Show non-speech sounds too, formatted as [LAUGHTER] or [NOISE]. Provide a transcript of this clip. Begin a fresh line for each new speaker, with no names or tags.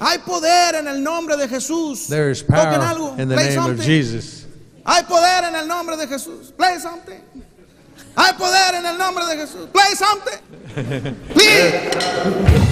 Hay poder en el nombre de Jesús.
There is power
algo.
in the
Play
name of. Jesus.
Hay poder en el nombre de Jesús. Play something. Hay poder en el nombre de Jesús. Play something. [LAUGHS] Please.